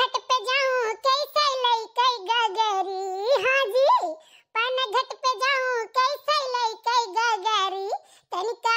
घट पे जाऊँ, कैसे लई गगरी? हाँ जी पन घट पे जाऊँ, कैसे लई कई गगरी? तनिका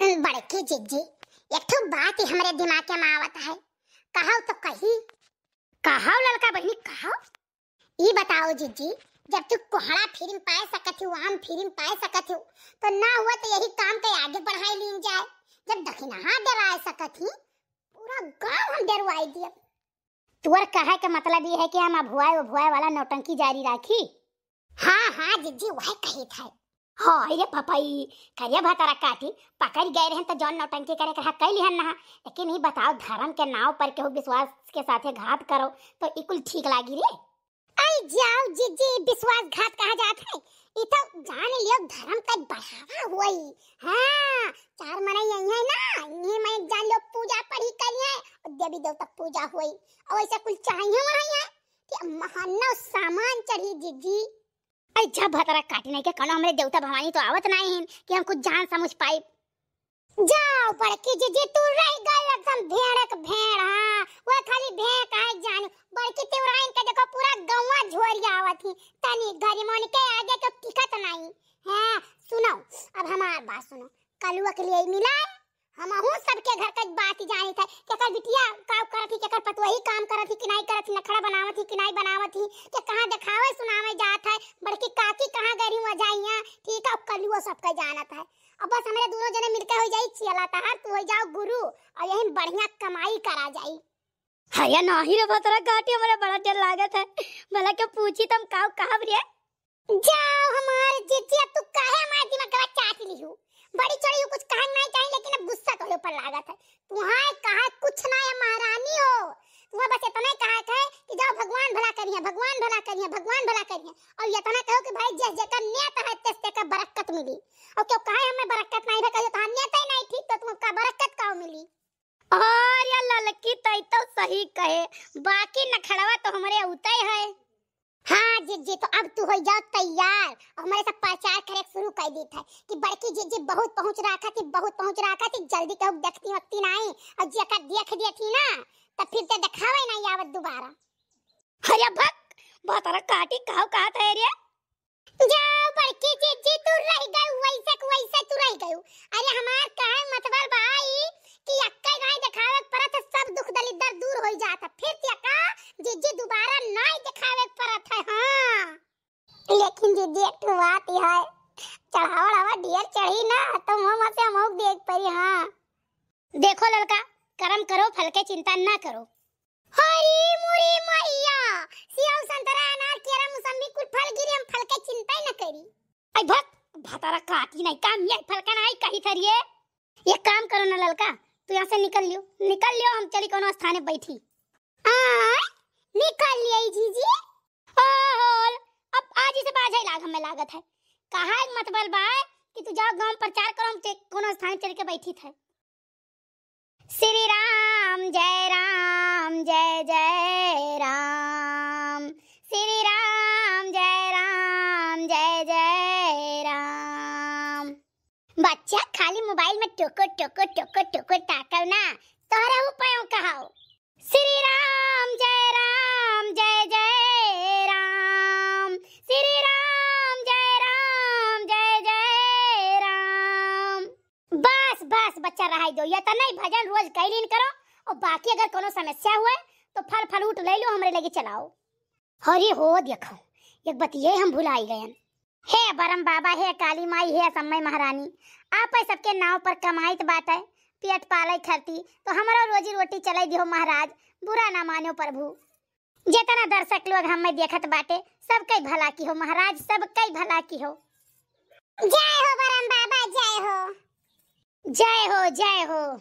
बड़की जिज्जी, एक तो बात ही हमरे दिमाग में आवत है। कहाओ तो कही। कहाओ लड़का बहनी, कहाओ। ई बताओ जिज्जी, जब तू कोहड़ा फ़िल्म पाए सकत हो, आम फ़िल्म पाए सकत हो तो ना हुआ तो यही काम के आगे बढ़ाई लीन जाए। जब दखिना डरा सकत ही, पूरा गाँव हम डरवाई दिया तुअर कहे का मतलब ये है कि हम अभुआए अभुआए वाला नौटंकी जारी राखी? हाँ हाँ जिज्जी, वह कही था। हाँ ये पपाई करिया भातारा काटी पकड़ गए रहन तो जौन नौटंकी करे कहा कैली हन ना लेकिन ये बताओ, धर्म के नाव पर केहू विश्वास के साथे घात करो तो इकुल ठीक लागी रे? आई जाओ जिज्जी विश्वासघात कहा जात है? ई तो जान लियो धर्म का बढ़ावा हुई हाँ चार मने यही है ना ये मैं जान लो पूजा पढ़ी करिए देवी देवता पूजा हुई और ऐसा कुछ चाहिए वहाँ यहाँ? कि महानव सामान चढ़ी जिज्जी जब भतरा काटी नहीं के कनो हमरे देवता भवानी तो आवत नहीं हैं कि हम कुछ जान समझ पाई जाओ बड़की जीजी तू रह गई एकदम भेड़क भेड़ हाँ वो खाली भेड़ काहे जान। बड़की तिवराइन के देखो पूरा गौवा झोरिया आवत ही। तनी गरिमोन के आगे तो टिकत नहीं। हाँ सुनो, अब हमार बात सुनो। कलुआ के लिए मिला हम हूँ सबके घर का बात ही जानी था। कि कर बिटिया काम करत ही कि कर पतवही काम करत ही कि नहीं करत नखड़ा बनावत ही कि नहीं बनावत ही कि कहाँ दिखावे सुनावे जात है बड़की काकी कहाँ गरी हुआ जाइया ठीक है अब कलुआ सबका जानत है। अब बस हमारे दोनों जने मिलकर हो जाई चियला तहार तू हो जाओ गुरु और यही बढ़िया कमाई करा जाई। हया नाही रे भतरा काटी हमरा बड़ा डर लागत है। भला के पूछी तुम काव कहाँ रे? जाओ हमारे जिजिया तू काहे हमारे दिमाग का चाट ली हो? बड़ी चढ़ी हो कुछ कहना नहीं चाहिए, लेकिन अब गुस्सा तो ऊपर लागत है। तुम्हारे कहा कुछ ना है, महारानी हो। तुम्हें बस इतना ही कहा है कि जाओ भगवान भला करिए, भगवान भला करिए, भगवान भला करिए। और ये इतना कहो कि भाई जिस जगह नियत है, तिस जगह बरकत मिली। और क्यों कहा हमें बरकत नहीं? है कहो तो नियत ही नहीं ठीक तो तुमको बरकत कहाँ मिली? और या ललकी तई तो सही कहे, बाकी नखड़वा तो हमरे उतई है। हाँ जिज्जी तो अब तू हो जाओ तैयार। और हमारे साथ प्रचार करे शुरू कर दी था कि बड़की जिज्जी बहुत पहुँच रहा था बहुत पहुँच रहा था जल्दी कहू देखती वक्ती आई। और जका देख दिया थी ना तब फिर तो दिखावे नहीं आवत दोबारा। हया भक बहुत काटी काव कहा था रे जाओ बड़की जिज्जी तू रह गई वैसे के वैसे तू रह गई अरे हमार कहे मतलब भाई कि अक्का नहीं दिखावे परत सब दुख दलिदर दूर हो जाता फिर त्यका जिज्जी दोबारा नहीं दिखावे परत है हाँ लेकिन जिज्जी एक ठो बात ही है चढ़ावड़ हवा डियर चढ़ी ना तो मुँह से देख हाँ देखो लड़का, कर्म करो, फल के चिंता ना करो। हरी मुरी मैया संतरा अनार, केरा मौसम्बी कुल फल गिरे, हम फल के चिंता न करी। आई भक भतरा काटी नहीं, काम ये फल का नहीं कही ये। काम करो ना लड़का, तू यहाँ से निकल लियो। निकल लियो, हम चली कोनो स्थाने बैठी। आ निकल अब आज से बाझे लाग हमें लागत है। कहा एक मतबल बा कि तू जाओ गाँव प्रचार करो, हम कोनो स्थान चल के बैठी थे। श्री राम जय राम, जय जय राम। श्री राम जय राम, जय जय राम। बच्चा खाली मोबाइल में टोको टोको टोको टोको, ताकव ना। बच्चा रहा दो ये तो नहीं, भजन रोज कैलीन करो, और बाकी अगर कोनो समस्या हुए तो फल फल उठ ले लो, हमरे लगे चलाओ। अरे हो, देखो, एक बात ये हम भुलाई गए हे। बरम बाबा, हे काली माई, हे समय महारानी, आप ही सबके नाव पर कमाइत बाटे पेट पाले खरती तो हमारा रोजी रोटी चलाई दिहो महाराज, बुरा ना मानो प्रभु। जितना दर्शक लोग हमें देखत बाटे, सबके भला की हो महाराज, सबके भला की हो जय हो बरम बाबा, जय हो। जय हो जय हो।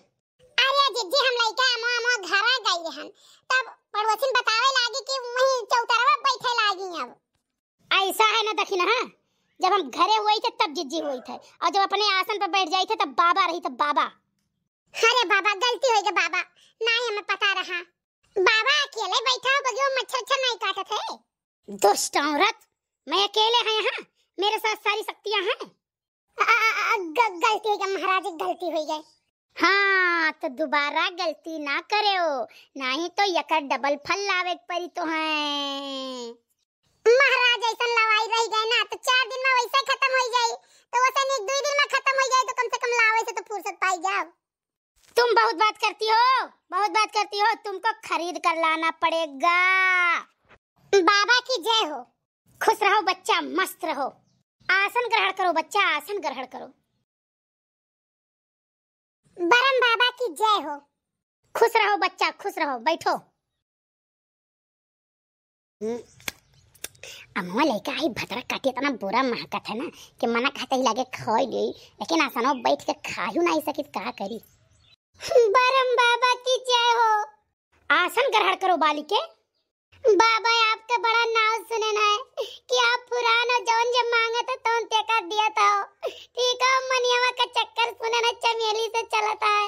अरे जिज्जी हम लइका अमो अमो घरा गई रहन तब पड़ोसिन बतावे लागी कि वहीं चौतरवा बैठे लागी अब। ऐसा है ना दखिन हाँ? जब हम घरे हुई थे तब जिज्जी हुई थे। और जब अपने आसन पर बैठ जाई थे तब बाबा रही तब बाबा। अरे बाबा गलती हो गई बाबा। नहीं हमें पता रहा। बाबा अकेले बैठा हो बगियो मच्छर उच्छर नहीं काटत है? दुष्ट औरत मैं अकेले हैं यहाँ। मेरे साथ सारी शक्तियाँ हैं। आ, आ, आ, गलती हो महाराज गलती हो गई हाँ तो दोबारा गलती ना करे हो। नहीं तो यकर डबल फल लावे परी तो है। महाराज ऐसा लवाई रह गए ना तो चार दिन में वैसे खत्म हो जाई तो वैसे एक दो दिन में खत्म हो जाए तो कम से कम लावे से तो फुर्सत पाई जाओ। तुम बहुत बात करती हो बहुत बात करती हो तुमको खरीद कर लाना पड़ेगा। बाबा की जय हो। खुश रहो बच्चा मस्त रहो। आसन ग्रहण करो, बच्चा, आसन ग्रहण करो। बरम बाबा की जय हो। खुश रहो बच्चा, खुश रहो, बैठो। अम्मा लड़का आई भतरा काटी इतना बुरा महकत है ना, कि मना कहते ही लागे खाई ले लेकिन आसनो बैठ के खायू नहीं सकी तो का करी? बरम बाबा की जय हो। आसन ग्रहण करो, बालिके। बाबा आपका बड़ा नाव सुने है, कि आप पुराना जौन जब मांगा था तौन ते कर दिया था ठीक है मनियावा का चक्कर सुने ना चमेली से चलता है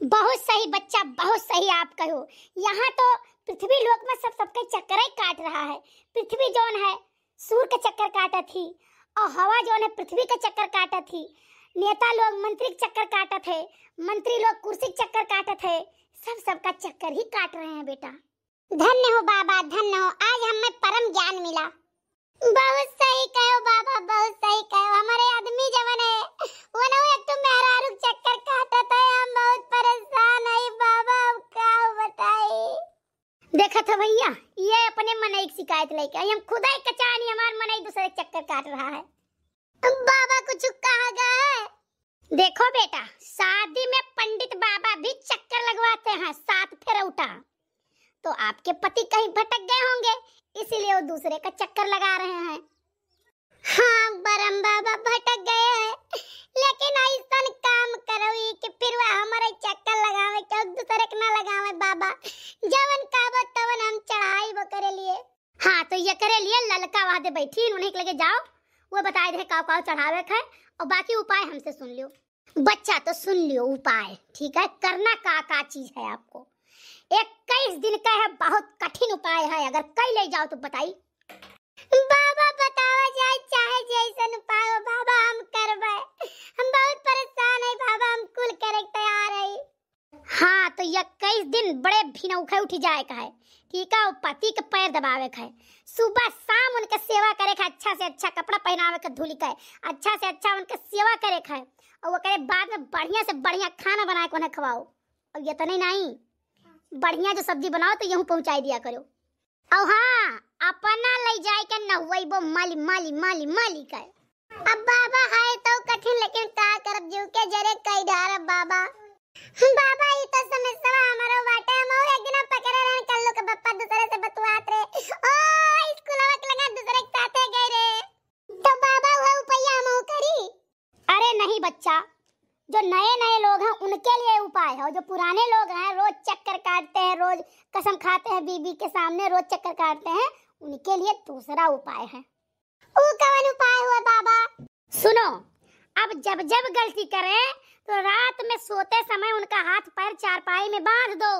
बहुत सही बच्चा बहुत सही आप कहो यहाँ तो पृथ्वी लोक में सब सबके चक्कर ही काट रहा है पृथ्वी जौन है सूर्य के चक्कर काटा थी और हवा जौन है पृथ्वी के चक्कर काटा थी नेता लोग मंत्री के चक्कर काटा थे मंत्री लोग कुर्सी के चक्कर काटा थे सब सबका चक्कर ही काट रहे हैं बेटा। धन्य हो बाबा, धन्य हो, आज हमें परम ज्ञान मिला। बहुत सही कहो बाबा, बहुत सही कहो, हमारे आदमी जवन है, वो ना एक तो मेहरारू के चक्कर काटा था हम बहुत परेशान है बाबा, अब क्या बताए। देखा था भैया, ये अपने मन एक शिकायत लेके हम खुदा ही कचानी, हमार मन ही दूसरे चक्कर काट रहा है। बाबा कुछ कहा है देखो बेटा, शादी में पंडित बाबा भी चक्कर लगवाते हैं सात फेरा उठा। तो आपके पति कहीं भटक गए होंगे, इसीलिए वो दूसरे का चक्कर लगा रहे हैं। हाँ बरम बाबा भटक गए हैं। लेकिन ऐसा काम करो कि फिर वह हमारे चक्कर लगावे के दूसरे के ना लगावे बाबा। जवन काबा तवन हम चढ़ाई वो करे लिए। हाँ तो ये करे लिए, ललका वादे बैठी उन्हें लगे जाओ। वो बताए दे काव काव चढ़ावे है, और बाकी उपाय हमसे सुन लियो। बच्चा तो सुन लियो उपाय, ठीक है? करना का का चीज़ है आपको। इक्कीस दिन का है, बहुत कठिन उपाय है, अगर कई ले जाओ तो बताई बाबा बतावा जाए चाहे जैसन उपाय बाबा हम करबे हम बहुत परेशान है, बाबा हम कुल करे तैयार है। तो इक्कीस दिन बड़े भिनौखे उठ जाए का है। ठीक? है पति के पैर दबावे का है। सुबह शाम उनके सेवा करे का अच्छा से अच्छा कपड़ा पहनावे का धुली का है अच्छा से अच्छा उनके सेवा करे का है। और वो करे बाद में बढ़िया से बढ़िया खाना बना के उन्हें खवाओ। और ये तो नहीं नहीं बढ़िया जो सब्ज़ी बनाओ तो यूँ पहुंचाई दिया करो। और हाँ अपना ले जाए के नहुआइबो माली माली माली माली का। अब बाबा है तो कठिन, लेकिन का करब? जीव के जरे कई डारब बाबा। बाबा, ये तो समस्या हमारो बाटे हम और एक दिन पकड़े रहन कल्लो के पप्पा दूसरे से बतवात रे ओ स्कूलवा के लगा दूसरे के साथे गए रे। तो बाबा वो उपाय हम करी? अरे नहीं बच्चा, जो नए नए लोग हैं, उनके लिए उपाय है। जो पुराने लोग हैं, रोज चक्कर काटते हैं, रोज कसम खाते हैं बीबी के सामने, रोज चक्कर काटते हैं, उनके लिए दूसरा उपाय है। ओ, कवन उपाय हुआ बाबा? सुनो, अब जब जब गलती करें तो रात में सोते समय उनका हाथ पैर चारपाई में बाँध दो।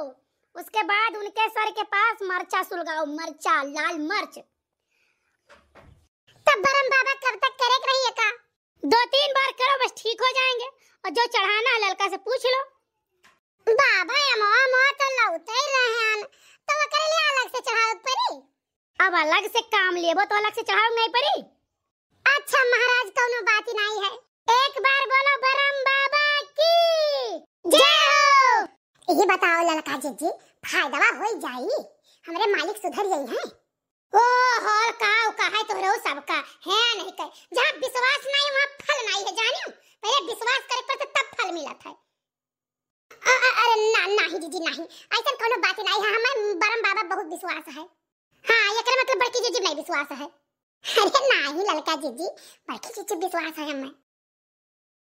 उसके बाद उनके सर के पास मरचा सुलगाओ, मरचा, लाल मर्च। तब बरम बाबा कब तक करे के रहिए का? दो तीन बार करो, बस ठीक हो जाएँगे। और जो चढ़ाना है, ललका से पूछ लो। बाबा अमो अमो तो लौटे ही रहन तो वो करे लिए अलग से चढ़ावे के पड़ी अब अलग से काम लेबो तो अलग से चढ़ाओ नहीं पड़ी अच्छा महाराज, कोनो बात ही नहीं है। एक बार बोलो बरम की हो ये बताओ ललका जी जी फ़ायदा हो जाई हमारे मालिक सुधर जाई हैं? ओ हर का का है तो सब का है नहीं कह? जहाँ विश्वास नहीं, वहाँ फल नहीं है जाने पहले विश्वास करे पर तो तब फल मिला था अरे ना, नहीं जीजी, नहीं। ऐसा तो कोनो बात नहीं है हमें बरम बाबा बहुत विश्वास है। हाँ ये मतलब बड़की जीजी नहीं विश्वास है। अरे नहीं, ललका जीजी, बड़की जीजी विश्वास है हमें।